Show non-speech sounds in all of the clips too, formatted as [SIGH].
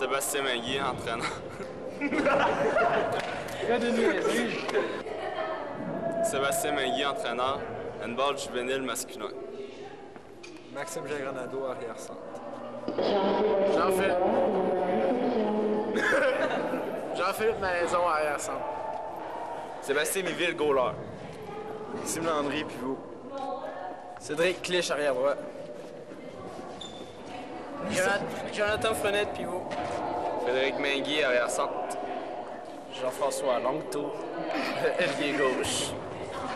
Sébastien Mingui, entraîneur. Sébastien Mingui, entraîneur. Handball juvénile masculin. Maxime Gagranado, arrière centre. Jean-Philippe. Jean-Philippe Maison, [LAUGHS] arrière centre. Sébastien Miville, goaler. Maxime Landry, pivot. Cédric Clich, arrière droit. Jonathan Frenette, pivot. Frédéric Mingui, arrière centre. Jean-François Langto, ailier [LAUGHS] gauche.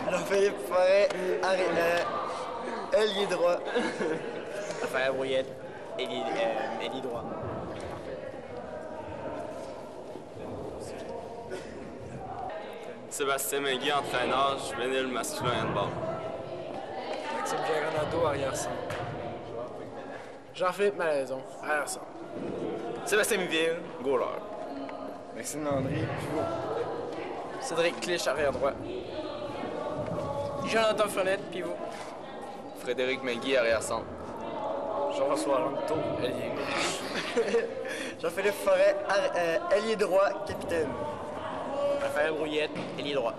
Alors Philippe Forêt, arrière, ailier droit. [LAUGHS] Raphaël Brouillette, ailier, euh, ailier droit. Sébastien Mingui, entraîneur juvénile masculin handball. Maxime Gagranado, arrière centre. Jean-Philippe Malaison, arrière centre. Sébastien Miville, goaler. Maxime Landry, pivot. Cédric Clich, arrière droit. Jonathan Frenette, pivot. Frédéric Mingui, arrière centre. Jean-François Langto, ailier gauche. [LAUGHS] Jean-Philippe Forêt, ailier droit, capitaine. Raphaël Brouillette, ailier droit.